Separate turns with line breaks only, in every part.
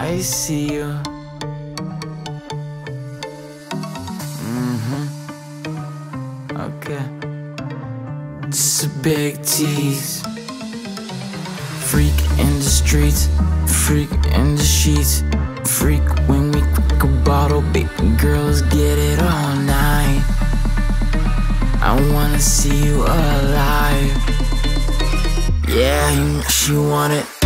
I see you. Mm-hmm. Okay. Just big tease. Freak in the streets, freak in the sheets. Freak when we crack a bottle, baby girls get it all night. I wanna see you alive. Yeah, she want it.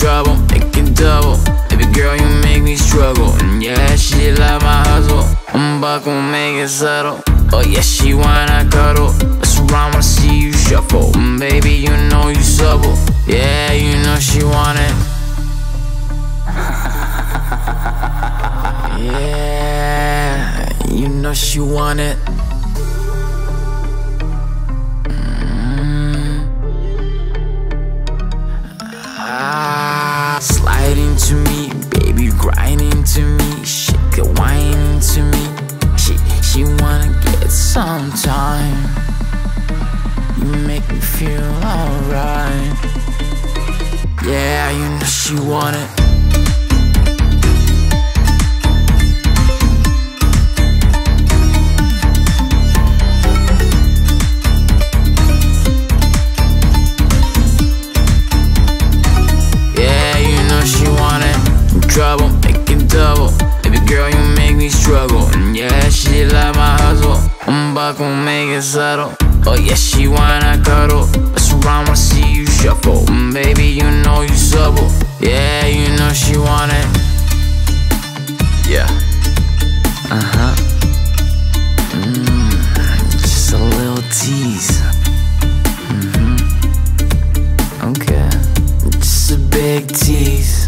Trouble, it double. Baby girl, you make me struggle. And yeah, she like my hustle. I'm about to make it subtle. Oh yeah, she wanna cuddle. That's why I wanna see you shuffle. Mm, baby, you know you supple. Yeah, you know she want it. yeah, you know she want it. Ah, to me, grinding to me, shake it, whining to me. She, she wanna get some time. You make me feel alright. Yeah, you know she want it. Yeah, you know she want trouble, girl, you make me struggle. Yeah, she like my hustle. I'm buckle, make it subtle. Oh yeah, she wanna cuddle. That's why I see you shuffle. Mm, baby, you know you supple. Yeah, you know she want it. Yeah. Uh huh. Mm, just a little tease. Mm-hmm. Okay. Just a big tease.